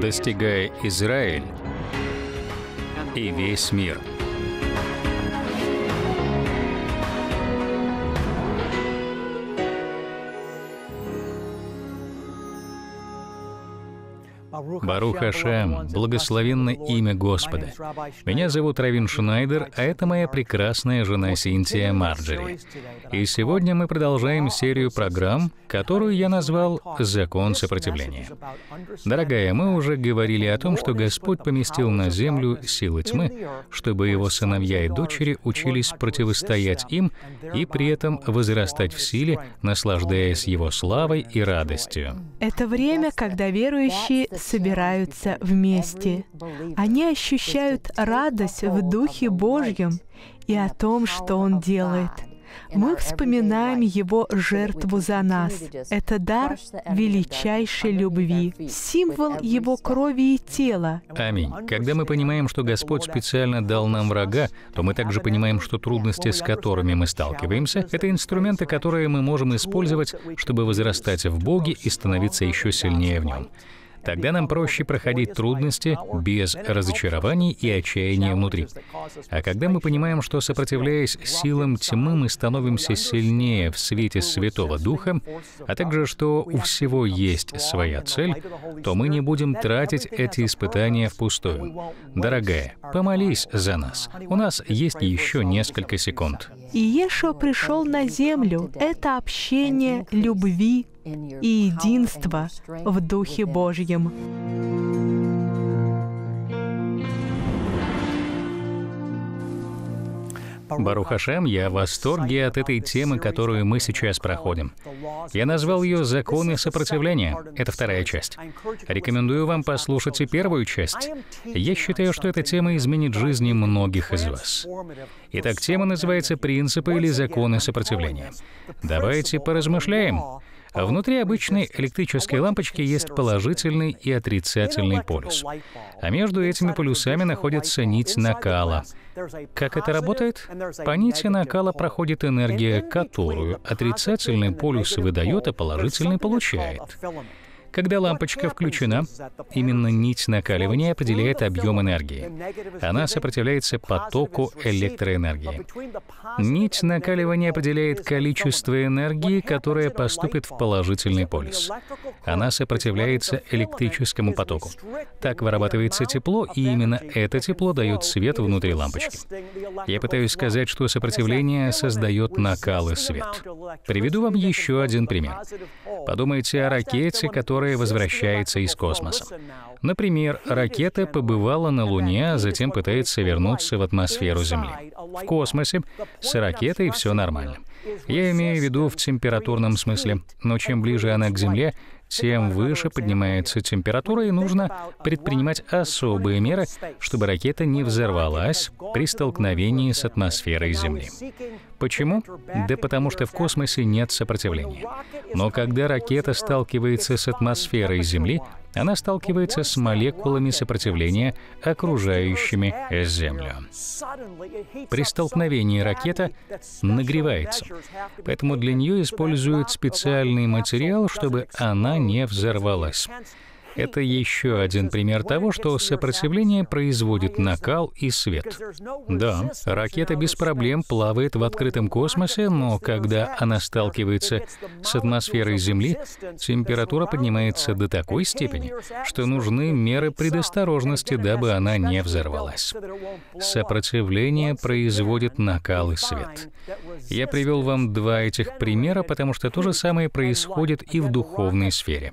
достигая Израиль и весь мир. Барух Ашем, благословенно имя Господа. Меня зовут Равин Шнайдер, а это моя прекрасная жена Синтия Марджери. И сегодня мы продолжаем серию программ, которую я назвал «Закон сопротивления». Дорогая, мы уже говорили о том, что Господь поместил на землю силы тьмы, чтобы его сыновья и дочери учились противостоять им и при этом возрастать в силе, наслаждаясь его славой и радостью. Это время, когда верующие собираются вместе. Они ощущают радость в Духе Божьем и о том, что Он делает. Мы вспоминаем Его жертву за нас. Это дар величайшей любви, символ Его крови и тела. Аминь. Когда мы понимаем, что Господь специально дал нам врага, то мы также понимаем, что трудности, с которыми мы сталкиваемся, это инструменты, которые мы можем использовать, чтобы возрастать в Боге и становиться еще сильнее в Нем. Тогда нам проще проходить трудности без разочарований и отчаяния внутри. А когда мы понимаем, что сопротивляясь силам тьмы, мы становимся сильнее в свете Святого Духа, а также что у всего есть своя цель, то мы не будем тратить эти испытания впустую. Дорогая, помолись за нас. У нас есть еще несколько секунд. И Иешуа пришел на землю. Это общение любви и единства в Духе Божьем. Барух Хашем, я в восторге от этой темы, которую мы сейчас проходим. Я назвал ее «Законы сопротивления». Это вторая часть. Рекомендую вам послушать и первую часть. Я считаю, что эта тема изменит жизни многих из вас. Итак, тема называется «Принципы или законы сопротивления». Давайте поразмышляем. Внутри обычной электрической лампочки есть положительный и отрицательный полюс. А между этими полюсами находится нить накала. Как это работает? По нити накала проходит энергия, которую отрицательный полюс выдает, а положительный получает. Когда лампочка включена, именно нить накаливания определяет объем энергии. Она сопротивляется потоку электроэнергии. Нить накаливания определяет количество энергии, которая поступит в положительный полюс. Она сопротивляется электрическому потоку. Так вырабатывается тепло, и именно это тепло дает свет внутри лампочки. Я пытаюсь сказать, что сопротивление создает накал и свет. Приведу вам еще один пример. Подумайте о ракете, которая которая возвращается из космоса. Например, ракета побывала на Луне, а затем пытается вернуться в атмосферу Земли. В космосе с ракетой все нормально. Я имею в виду в температурном смысле, но чем ближе она к Земле, тем выше поднимается температура, и нужно предпринимать особые меры, чтобы ракета не взорвалась при столкновении с атмосферой Земли. Почему? Да потому что в космосе нет сопротивления. Но когда ракета сталкивается с атмосферой Земли, она сталкивается с молекулами сопротивления, окружающими Землю. При столкновении ракета нагревается, поэтому для нее используют специальный материал, чтобы она не взорвалась. Это еще один пример того, что сопротивление производит накал и свет. Да, ракета без проблем плавает в открытом космосе, но когда она сталкивается с атмосферой Земли, температура поднимается до такой степени, что нужны меры предосторожности, дабы она не взорвалась. Сопротивление производит накал и свет. Я привел вам два этих примера, потому что то же самое происходит и в духовной сфере.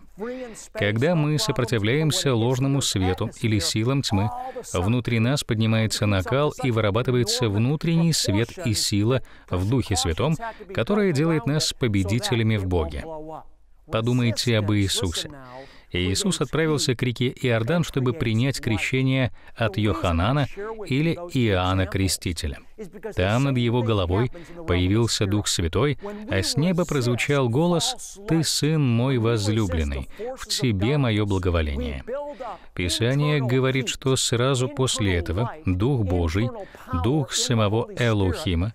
Когда мы сопротивляемся ложному свету или силам тьмы, внутри нас поднимается накал и вырабатывается внутренний свет и сила в Духе Святом, которая делает нас победителями в Боге. Подумайте об Иисусе. И Иисус отправился к реке Иордан, чтобы принять крещение от Йоханана или Иоанна Крестителя. Там над его головой появился Дух Святой, а с неба прозвучал голос «Ты Сын мой возлюбленный, в Тебе мое благоволение». Писание говорит, что сразу после этого Дух Божий, Дух самого Элухима,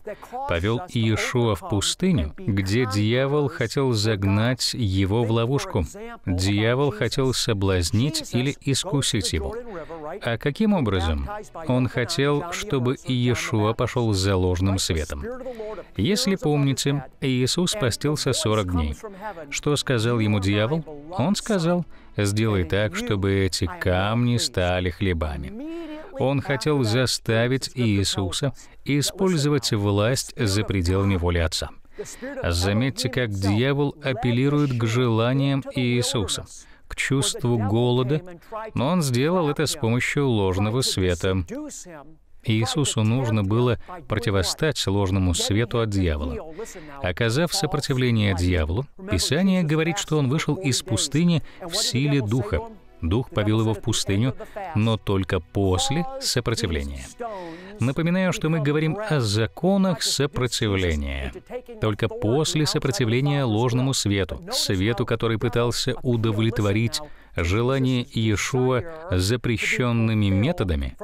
повел Иешуа в пустыню, где дьявол хотел загнать его в ловушку. Дьявол хотел хотел соблазнить или искусить его. А каким образом? Он хотел, чтобы Иешуа пошел за ложным светом. Если помните, Иисус постился 40 дней. Что сказал ему дьявол? Он сказал, «Сделай так, чтобы эти камни стали хлебами». Он хотел заставить Иисуса использовать власть за пределами воли Отца. Заметьте, как дьявол апеллирует к желаниям Иисуса, к чувству голода, но он сделал это с помощью ложного света. Иисусу нужно было противостать ложному свету от дьявола. Оказав сопротивление дьяволу, Писание говорит, что он вышел из пустыни в силе Духа. Дух повел его в пустыню, но только после сопротивления. Напоминаю, что мы говорим о законах сопротивления. Только после сопротивления ложному свету, свету, который пытался удовлетворить желание Иешуа запрещенными методами,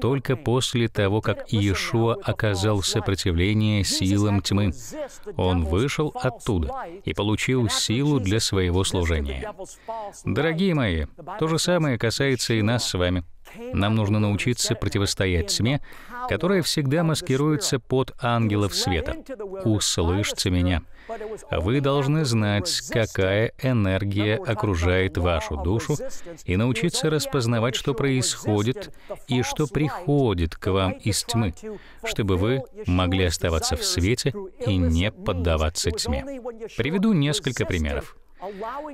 только после того, как Иешуа оказал сопротивление силам тьмы, он вышел оттуда и получил силу для своего служения. Дорогие мои, то же самое касается и нас с вами. Нам нужно научиться противостоять тьме, которая всегда маскируется под ангелов света. Услышьте меня. Вы должны знать, какая энергия окружает вашу душу, и научиться распознавать, что происходит и что приходит к вам из тьмы, чтобы вы могли оставаться в свете и не поддаваться тьме. Приведу несколько примеров.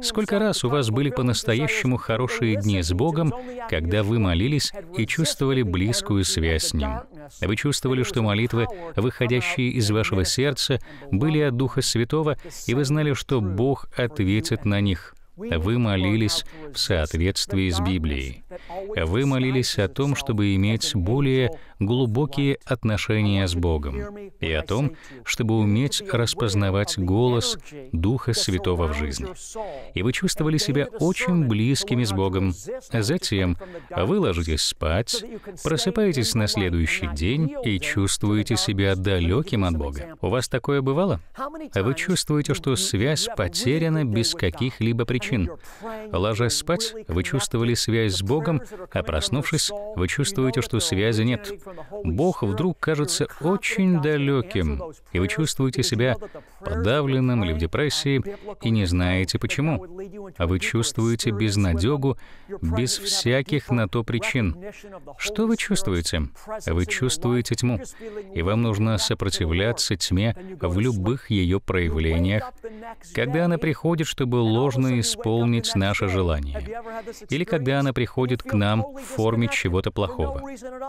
Сколько раз у вас были по-настоящему хорошие дни с Богом, когда вы молились и чувствовали близкую связь с Ним? Вы чувствовали, что молитвы, выходящие из вашего сердца, были от Духа Святого, и вы знали, что Бог ответит на них. Вы молились в соответствии с Библией. Вы молились о том, чтобы иметь более глубокие отношения с Богом и о том, чтобы уметь распознавать голос Духа Святого в жизни. И вы чувствовали себя очень близкими с Богом. Затем вы ложитесь спать, просыпаетесь на следующий день и чувствуете себя далеким от Бога. У вас такое бывало? Вы чувствуете, что связь потеряна без каких-либо причин. Ложась спать, вы чувствовали связь с Богом, а проснувшись, вы чувствуете, что связи нет. Бог вдруг кажется очень далеким, и вы чувствуете себя подавленным или в депрессии, и не знаете почему. А вы чувствуете безнадегу без всяких на то причин. Что вы чувствуете? Вы чувствуете тьму, и вам нужно сопротивляться тьме в любых ее проявлениях, когда она приходит, чтобы ложно исполнить наше желание, или когда она приходит к нам в форме чего-то плохого.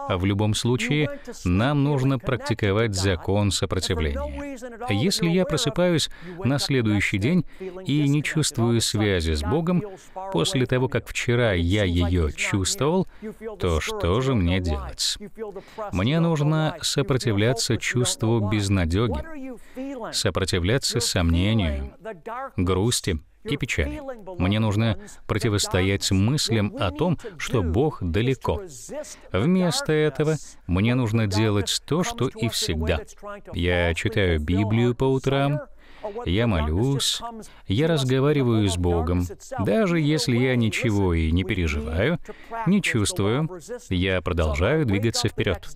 А в любом случае, нам нужно практиковать закон сопротивления. Если я просыпаюсь на следующий день и не чувствую связи с Богом, после того, как вчера я ее чувствовал, то что же мне делать? Мне нужно сопротивляться чувству безнадеги, сопротивляться сомнению, грусти, и печали. Мне нужно противостоять мыслям о том, что Бог далеко. Вместо этого мне нужно делать то, что и всегда. Я читаю Библию по утрам, я молюсь, я разговариваю с Богом. Даже если я ничего и не переживаю, не чувствую, я продолжаю двигаться вперед.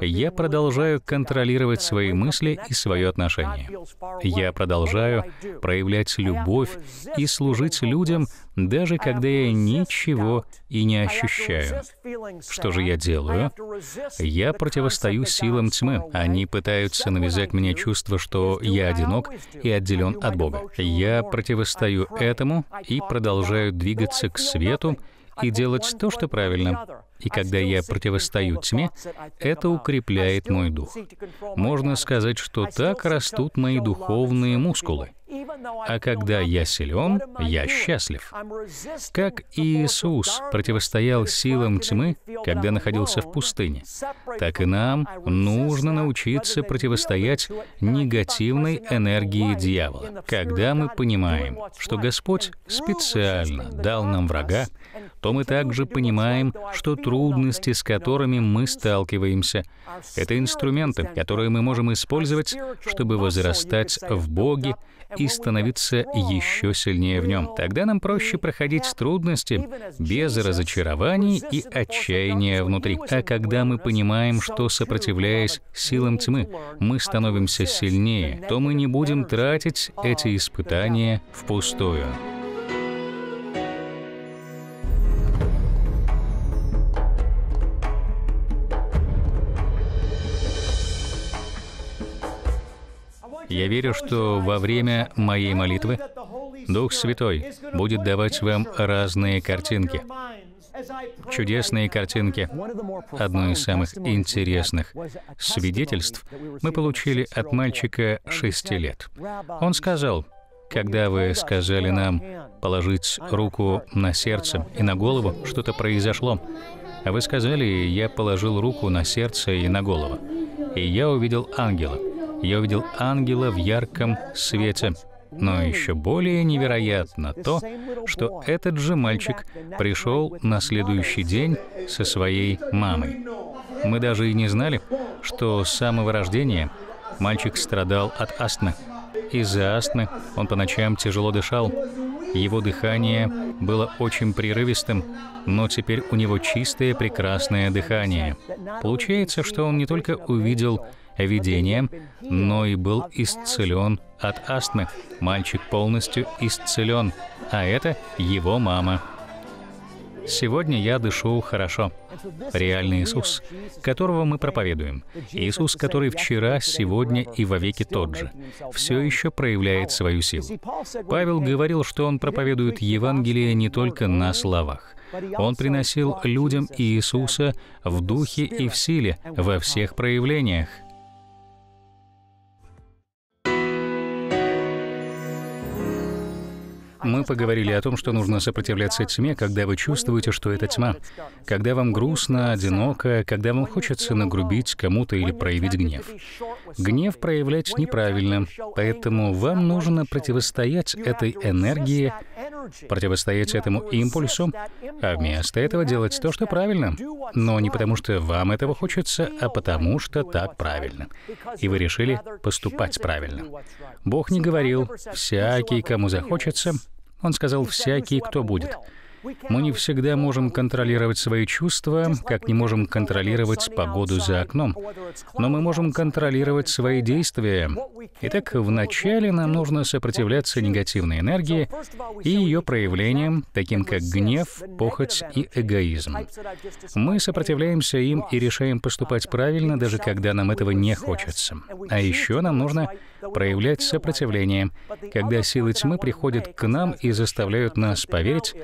Я продолжаю контролировать свои мысли и свое отношение. Я продолжаю проявлять любовь и служить людям, даже когда я ничего и не ощущаю. Что же я делаю? Я противостою силам тьмы. Они пытаются навязать мне чувство, что я одинок и отделен от Бога. Я противостою этому и продолжаю двигаться к свету и делать то, что правильно. И когда я противостою тьме, это укрепляет мой дух. Можно сказать, что так растут мои духовные мускулы. А когда я силен, я счастлив. Как Иисус противостоял силам тьмы, когда находился в пустыне, так и нам нужно научиться противостоять негативной энергии дьявола. Когда мы понимаем, что Господь специально дал нам врага, то мы также понимаем, что трудности, с которыми мы сталкиваемся, это инструменты, которые мы можем использовать, чтобы возрастать в Боге и становиться еще сильнее в нем. Тогда нам проще проходить трудности без разочарований и отчаяния внутри. А когда мы понимаем, что сопротивляясь силам тьмы, мы становимся сильнее, то мы не будем тратить эти испытания впустую. Я верю, что во время моей молитвы Дух Святой будет давать вам разные картинки. Чудесные картинки. Одно из самых интересных свидетельств мы получили от мальчика шести лет. Он сказал, когда вы сказали нам положить руку на сердце и на голову, что-то произошло. А вы сказали, я положил руку на сердце и на голову. И я увидел ангела я увидел ангела в ярком свете. Но еще более невероятно то, что этот же мальчик пришел на следующий день со своей мамой. Мы даже и не знали, что с самого рождения мальчик страдал от астмы. Из-за астмы он по ночам тяжело дышал. Его дыхание было очень прерывистым, но теперь у него чистое прекрасное дыхание. Получается, что он не только увидел видением, но и был исцелен от астмы. Мальчик полностью исцелен, а это его мама. Сегодня я дышу хорошо. Реальный Иисус, которого мы проповедуем. Иисус, который вчера, сегодня и вовеки тот же, все еще проявляет свою силу. Павел говорил, что он проповедует Евангелие не только на словах. Он приносил людям Иисуса в духе и в силе, во всех проявлениях. Мы поговорили о том, что нужно сопротивляться тьме, когда вы чувствуете, что это тьма. Когда вам грустно, одиноко, когда вам хочется нагрубить кому-то или проявить гнев. Гнев проявлять неправильно, поэтому вам нужно противостоять этой энергии, противостоять этому импульсу, а вместо этого делать то, что правильно. Но не потому, что вам этого хочется, а потому, что так правильно. И вы решили поступать правильно. Бог не говорил, всякий, кому захочется, он сказал, «Всякий, кто будет». Мы не всегда можем контролировать свои чувства, как не можем контролировать погоду за окном, но мы можем контролировать свои действия. Итак, вначале нам нужно сопротивляться негативной энергии и ее проявлениям, таким как гнев, похоть и эгоизм. Мы сопротивляемся им и решаем поступать правильно, даже когда нам этого не хочется. А еще нам нужно проявлять сопротивление, когда силы тьмы приходят к нам и заставляют нас поверить,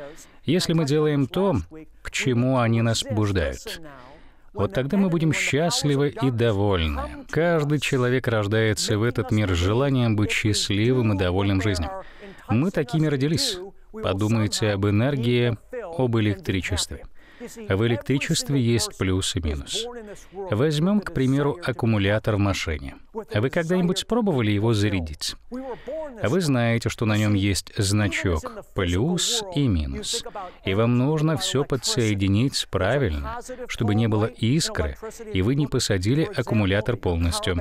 если мы делаем то, к чему они нас побуждают. Вот тогда мы будем счастливы и довольны. Каждый человек рождается в этот мир с желанием быть счастливым и довольным жизнью. Мы такими родились. Подумайте об энергии, об электричестве. В электричестве есть плюс и минус. Возьмем, к примеру, аккумулятор в машине. Вы когда-нибудь пробовали его зарядить? Вы знаете, что на нем есть значок плюс и минус. И вам нужно все подсоединить правильно, чтобы не было искры, и вы не посадили аккумулятор полностью.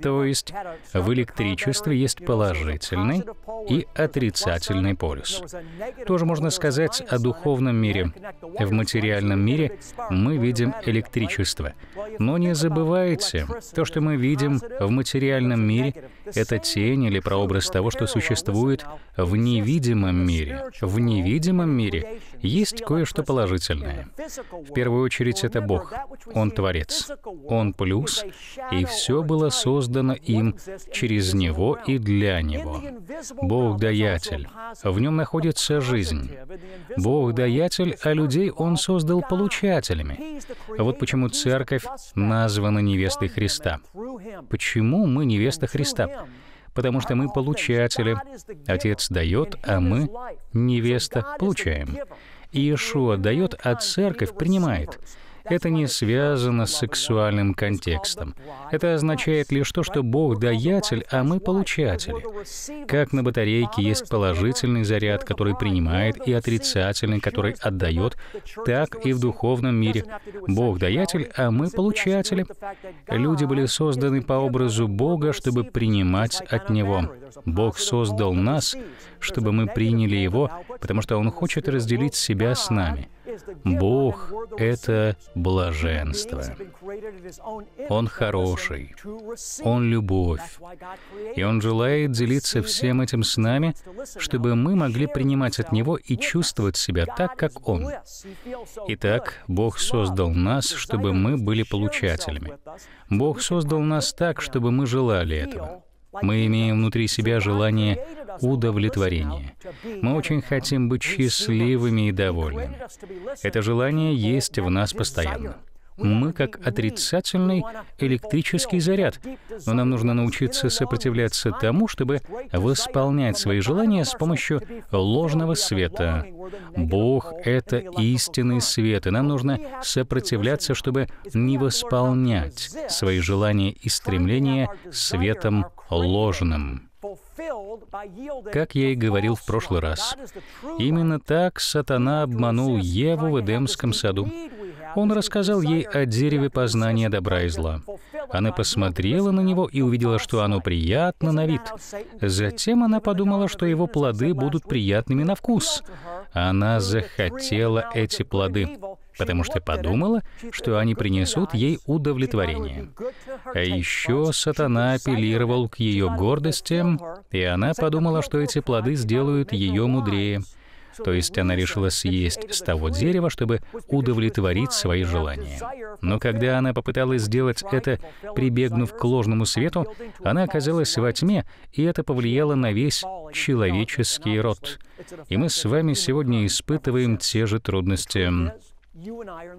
То есть в электричестве есть положительный и отрицательный полюс. Тоже можно сказать о духовном мире. В материальном мире мы видим электричество. Но не забывайте, то, что мы видим в материальном мире, это тень или прообраз того, что существует в невидимом мире. В невидимом мире есть кое-что положительное. В первую очередь это Бог. Он Творец. Он плюс, и все было создано создано им через Него и для Него. Бог даятель. В нем находится жизнь. Бог даятель, а людей Он создал получателями. Вот почему церковь названа невестой Христа. Почему мы невеста Христа? Потому что мы получатели. Отец дает, а мы, невеста, получаем. Иешуа дает, а церковь принимает. Это не связано с сексуальным контекстом. Это означает лишь то, что Бог даятель, а мы получатели. Как на батарейке есть положительный заряд, который принимает, и отрицательный, который отдает, так и в духовном мире. Бог даятель, а мы получатели. Люди были созданы по образу Бога, чтобы принимать от Него. Бог создал нас, чтобы мы приняли Его, потому что Он хочет разделить себя с нами. Бог — это блаженство. Он хороший. Он любовь. И Он желает делиться всем этим с нами, чтобы мы могли принимать от Него и чувствовать себя так, как Он. Итак, Бог создал нас, чтобы мы были получателями. Бог создал нас так, чтобы мы желали этого. Мы имеем внутри себя желание удовлетворения. Мы очень хотим быть счастливыми и довольными. Это желание есть в нас постоянно. Мы как отрицательный электрический заряд, но нам нужно научиться сопротивляться тому, чтобы восполнять свои желания с помощью ложного света. Бог — это истинный свет, и нам нужно сопротивляться, чтобы не восполнять свои желания и стремления светом ложным. Как я и говорил в прошлый раз, именно так сатана обманул Еву в Эдемском саду. Он рассказал ей о дереве познания добра и зла. Она посмотрела на него и увидела, что оно приятно на вид. Затем она подумала, что его плоды будут приятными на вкус. Она захотела эти плоды потому что подумала, что они принесут ей удовлетворение. А еще сатана апеллировал к ее гордости, и она подумала, что эти плоды сделают ее мудрее. То есть она решила съесть с того дерева, чтобы удовлетворить свои желания. Но когда она попыталась сделать это, прибегнув к ложному свету, она оказалась во тьме, и это повлияло на весь человеческий род. И мы с вами сегодня испытываем те же трудности.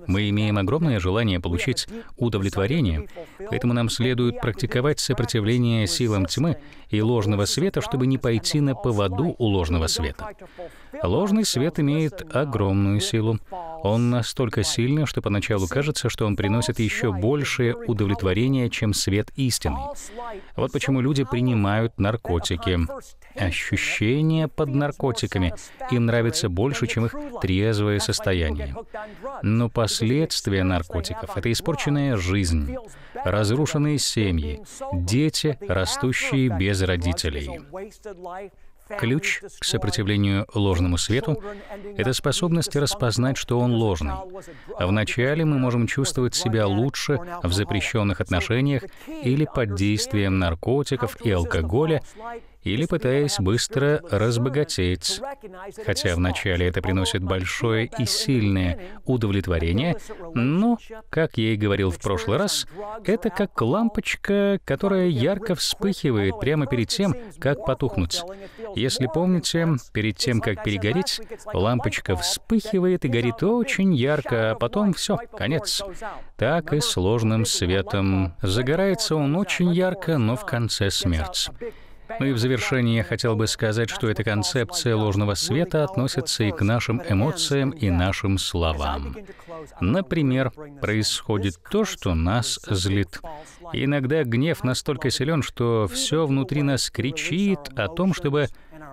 Мы имеем огромное желание получить удовлетворение, поэтому нам следует практиковать сопротивление силам тьмы и ложного света, чтобы не пойти на поводу у ложного света. Ложный свет имеет огромную силу. Он настолько сильный, что поначалу кажется, что он приносит еще большее удовлетворение, чем свет истины. Вот почему люди принимают наркотики. Ощущения под наркотиками им нравятся больше, чем их трезвое состояние. Но последствия наркотиков — это испорченная жизнь, разрушенные семьи, дети, растущие без родителей. Ключ к сопротивлению ложному свету — это способность распознать, что он ложный. Вначале мы можем чувствовать себя лучше в запрещенных отношениях или под действием наркотиков и алкоголя, или пытаясь быстро разбогатеть. Хотя вначале это приносит большое и сильное удовлетворение, но, как я и говорил в прошлый раз, это как лампочка, которая ярко вспыхивает прямо перед тем, как потухнуть. Если помните, перед тем, как перегореть, лампочка вспыхивает и горит очень ярко, а потом все, конец. Так и сложным светом. Загорается он очень ярко, но в конце смерть. Ну и в завершение я хотел бы сказать, что эта концепция ложного света относится и к нашим эмоциям и нашим словам. Например, происходит то, что нас злит. иногда гнев настолько силен, что все внутри нас кричит о том, чтобы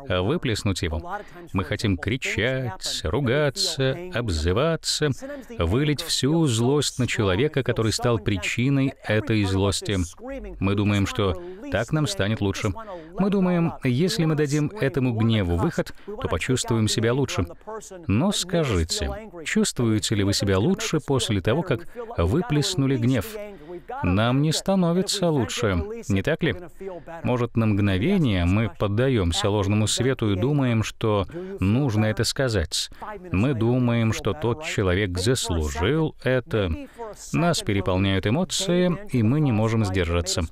выплеснуть его. Мы хотим кричать, ругаться, обзываться, вылить всю злость на человека, который стал причиной этой злости. Мы думаем, что так нам станет лучше. Мы думаем, если мы дадим этому гневу выход, то почувствуем себя лучше. Но скажите, чувствуете ли вы себя лучше после того, как выплеснули гнев? Нам не становится лучше, не так ли? Может, на мгновение мы поддаемся ложному свету и думаем, что нужно это сказать. Мы думаем, что тот человек заслужил это. Нас переполняют эмоции, и мы не можем сдержаться.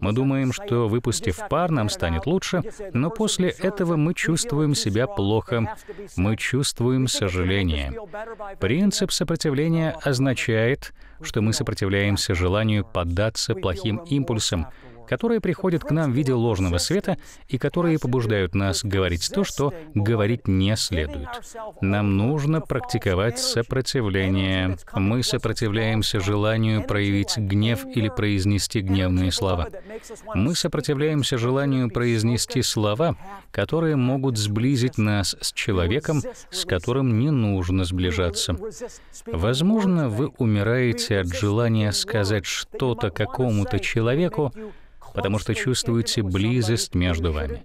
Мы думаем, что выпустив пар, нам станет лучше, но после этого мы чувствуем себя плохо. Мы чувствуем сожаление. Принцип сопротивления означает, что мы сопротивляемся желанию поддаться плохим импульсам, которые приходят к нам в виде ложного света и которые побуждают нас говорить то, что говорить не следует. Нам нужно практиковать сопротивление. Мы сопротивляемся желанию проявить гнев или произнести гневные слова. Мы сопротивляемся желанию произнести слова, которые могут сблизить нас с человеком, с которым не нужно сближаться. Возможно, вы умираете от желания сказать что-то какому-то человеку, потому что чувствуете близость между вами.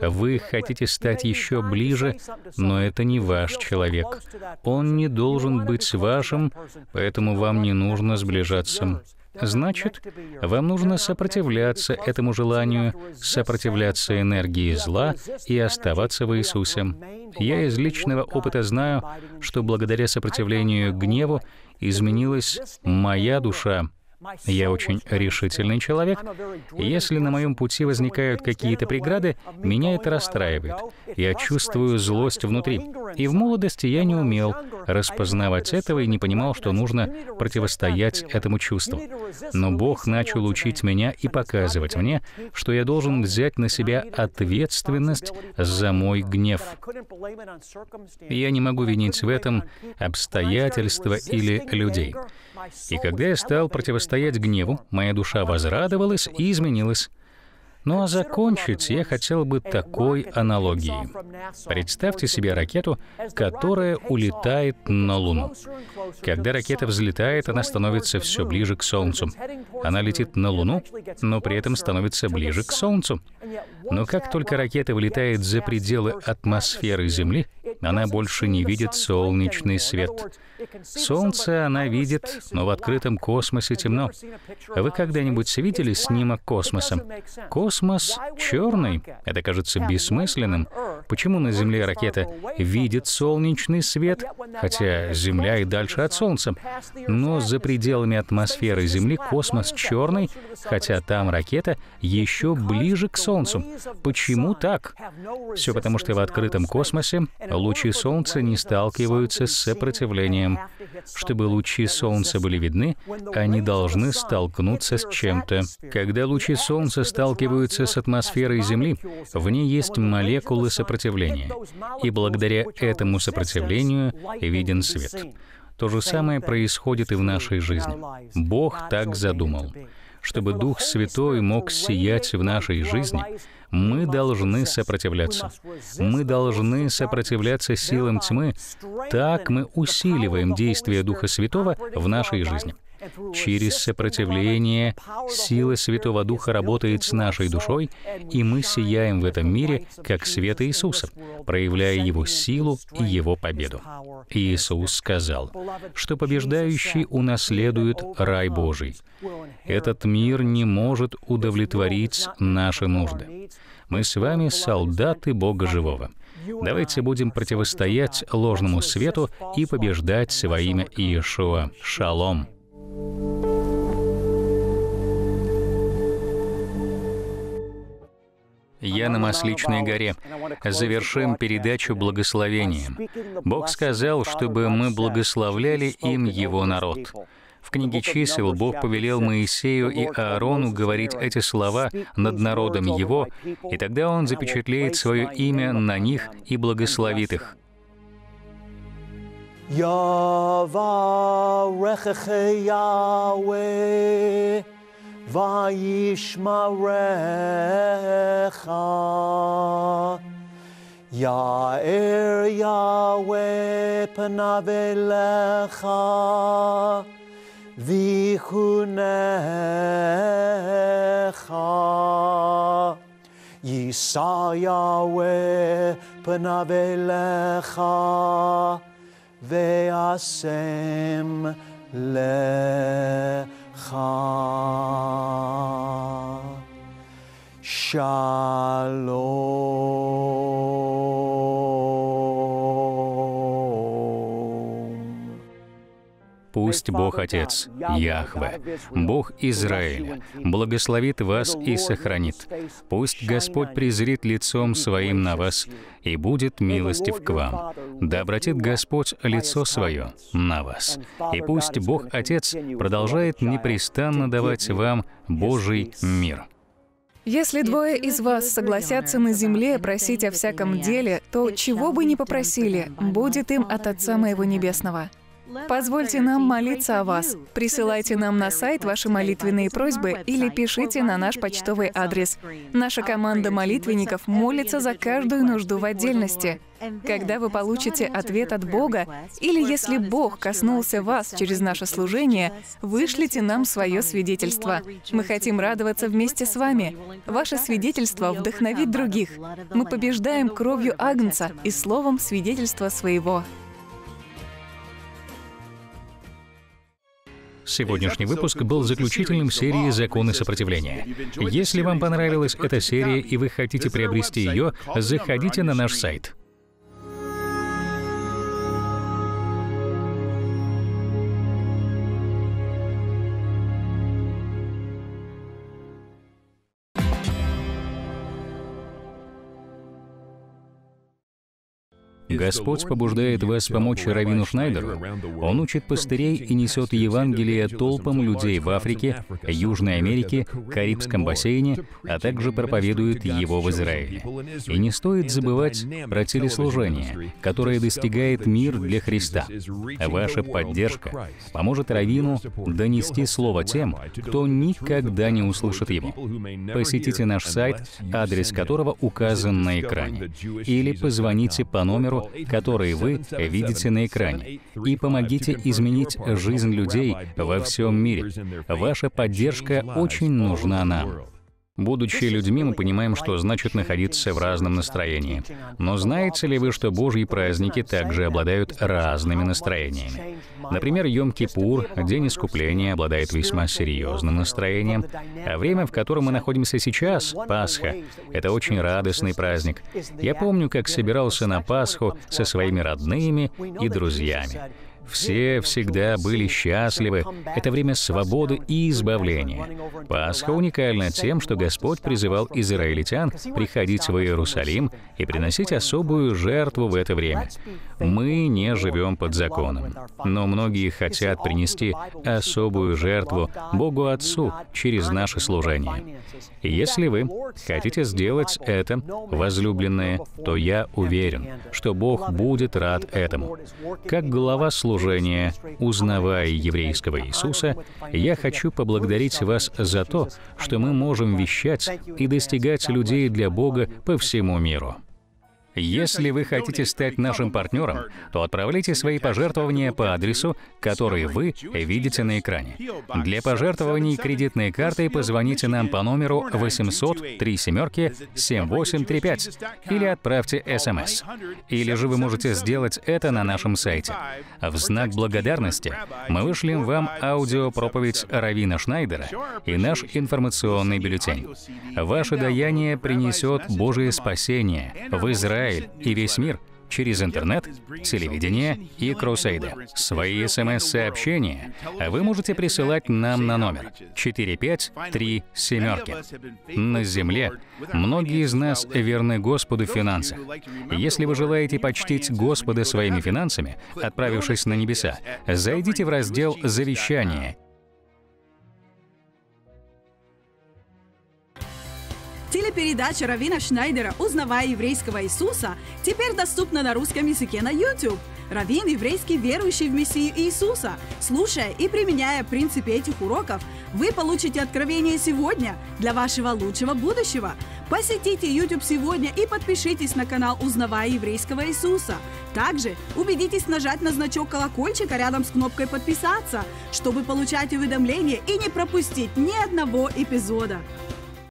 Вы хотите стать еще ближе, но это не ваш человек. Он не должен быть вашим, поэтому вам не нужно сближаться. Значит, вам нужно сопротивляться этому желанию, сопротивляться энергии зла и оставаться в Иисусе. Я из личного опыта знаю, что благодаря сопротивлению гневу изменилась моя душа, я очень решительный человек. Если на моем пути возникают какие-то преграды, меня это расстраивает. Я чувствую злость внутри. И в молодости я не умел распознавать этого и не понимал, что нужно противостоять этому чувству. Но Бог начал учить меня и показывать мне, что я должен взять на себя ответственность за мой гнев. Я не могу винить в этом обстоятельства или людей. И когда я стал противостоять гневу, моя душа возрадовалась и изменилась. Ну а закончить я хотел бы такой аналогией. Представьте себе ракету, которая улетает на Луну. Когда ракета взлетает, она становится все ближе к Солнцу. Она летит на Луну, но при этом становится ближе к Солнцу. Но как только ракета вылетает за пределы атмосферы Земли, она больше не видит солнечный свет. Солнце она видит, но в открытом космосе темно. Вы когда-нибудь видели снимок космоса? Космос черный. Это кажется бессмысленным. Почему на Земле ракета видит солнечный свет, хотя Земля и дальше от Солнца? Но за пределами атмосферы Земли космос черный, хотя там ракета еще ближе к Солнцу. Почему так? Все потому, что в открытом космосе лучи Солнца не сталкиваются с сопротивлением. Чтобы лучи Солнца были видны, они должны столкнуться с чем-то. Когда лучи Солнца сталкиваются с атмосферой Земли, в ней есть молекулы сопротивления. И благодаря этому сопротивлению виден свет. То же самое происходит и в нашей жизни. Бог так задумал. Чтобы Дух Святой мог сиять в нашей жизни, мы должны сопротивляться. Мы должны сопротивляться силам тьмы. Так мы усиливаем действие Духа Святого в нашей жизни. Через сопротивление сила Святого Духа работает с нашей душой, и мы сияем в этом мире, как свет Иисуса, проявляя Его силу и Его победу. Иисус сказал, что побеждающий унаследует рай Божий. Этот мир не может удовлетворить наши нужды. Мы с вами солдаты Бога Живого. Давайте будем противостоять ложному свету и побеждать во имя Иешуа. Шалом. Я на Масличной горе. Завершим передачу благословением. Бог сказал, чтобы мы благословляли им Его народ. В книге чисел Бог повелел Моисею и Аарону говорить эти слова над народом его, и тогда он запечатлеет свое имя на них и благословит их. Yavarechecha Yahweh Vayishmarecha. Ya'er Yahweh Panavelecha Vichunecha Yisa Yahweh Panavelecha they are same lecha shalom. Пусть Бог Отец, Яхве, Бог Израиля, благословит вас и сохранит. Пусть Господь презрит лицом Своим на вас и будет милостив к вам. Да обратит Господь лицо Свое на вас. И пусть Бог Отец продолжает непрестанно давать вам Божий мир. Если двое из вас согласятся на земле просить о всяком деле, то чего бы ни попросили, будет им от Отца Моего Небесного. Позвольте нам молиться о вас. Присылайте нам на сайт ваши молитвенные просьбы или пишите на наш почтовый адрес. Наша команда молитвенников молится за каждую нужду в отдельности. Когда вы получите ответ от Бога, или если Бог коснулся вас через наше служение, вышлите нам свое свидетельство. Мы хотим радоваться вместе с вами. Ваше свидетельство вдохновит других. Мы побеждаем кровью Агнца и словом свидетельства своего. Сегодняшний выпуск был заключительным серии «Законы сопротивления». Если вам понравилась эта серия и вы хотите приобрести ее, заходите на наш сайт. Господь побуждает вас помочь Равину Шнайдеру. Он учит пастырей и несет Евангелие толпам людей в Африке, Южной Америке, Карибском бассейне, а также проповедует его в Израиле. И не стоит забывать про телеслужение, которое достигает мир для Христа. Ваша поддержка поможет Равину донести слово тем, кто никогда не услышит его. Посетите наш сайт, адрес которого указан на экране, или позвоните по номеру которые вы видите на экране, и помогите изменить жизнь людей во всем мире. Ваша поддержка очень нужна нам. Будучи людьми, мы понимаем, что значит находиться в разном настроении. Но знаете ли вы, что Божьи праздники также обладают разными настроениями? Например, Йом-Кипур, День Искупления, обладает весьма серьезным настроением, а время, в котором мы находимся сейчас, Пасха, это очень радостный праздник. Я помню, как собирался на Пасху со своими родными и друзьями. Все всегда были счастливы. Это время свободы и избавления. Пасха уникальна тем, что Господь призывал израильтян приходить в Иерусалим и приносить особую жертву в это время. Мы не живем под законом, но многие хотят принести особую жертву Богу Отцу через наше служение. Если вы хотите сделать это, возлюбленные, то я уверен, что Бог будет рад этому. Как глава служения, служения «Узнавая еврейского Иисуса», я хочу поблагодарить вас за то, что мы можем вещать и достигать людей для Бога по всему миру. Если вы хотите стать нашим партнером, то отправляйте свои пожертвования по адресу, который вы видите на экране. Для пожертвований кредитной картой позвоните нам по номеру 800 3 семерки 7835 или отправьте смс. Или же вы можете сделать это на нашем сайте. В знак благодарности мы вышлем вам аудиопроповедь Равина Шнайдера и наш информационный бюллетень. Ваше даяние принесет Божие спасение в Израиль Израиль и весь мир через интернет, телевидение и крусейды. Свои смс-сообщения вы можете присылать нам на номер 45337. На Земле многие из нас верны Господу в финансах. Если вы желаете почтить Господа своими финансами, отправившись на небеса, зайдите в раздел «Завещание» Телепередача Равина Шнайдера «Узнавая еврейского Иисуса» теперь доступна на русском языке на YouTube. Равин – еврейский верующий в Мессию Иисуса. Слушая и применяя принципы этих уроков, вы получите откровение сегодня для вашего лучшего будущего. Посетите YouTube сегодня и подпишитесь на канал «Узнавая еврейского Иисуса». Также убедитесь нажать на значок колокольчика рядом с кнопкой «Подписаться», чтобы получать уведомления и не пропустить ни одного эпизода.